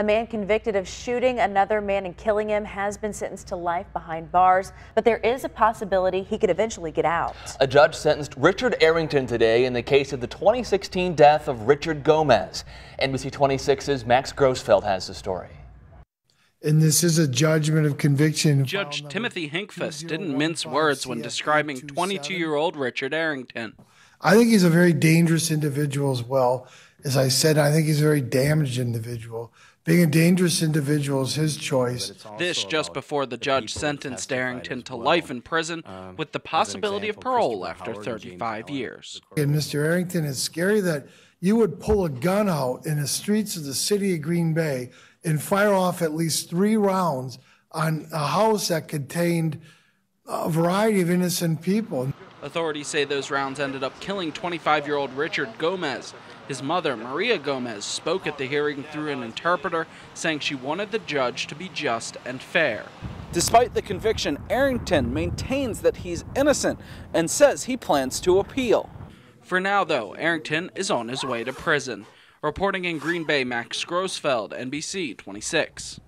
A man convicted of shooting another man and killing him has been sentenced to life behind bars, but there is a possibility he could eventually get out. A judge sentenced Richard Arrington today in the case of the 2016 death of Richard Gomez. NBC 26's Max Grossfeld has the story. And this is a judgment of conviction. Judge Timothy Hinkfuss didn't mince words when describing 22 year old Richard Arrington. I think he's a very dangerous individual as well. As I said, I think he's a very damaged individual. Being a dangerous individual is his choice. This just before the judge sentenced Arrington to life in prison with the possibility of parole after 35 years. And Mr. Arrington, it's scary that you would pull a gun out in the streets of the city of Green Bay and fire off at least three rounds on a house that contained a variety of innocent people. Authorities say those rounds ended up killing 25 year old Richard Gomez. His mother, Maria Gomez, spoke at the hearing through an interpreter, saying she wanted the judge to be just and fair. Despite the conviction, Arrington maintains that he's innocent and says he plans to appeal. For now, though, Arrington is on his way to prison. Reporting in Green Bay, Max Grossfeld, NBC 26.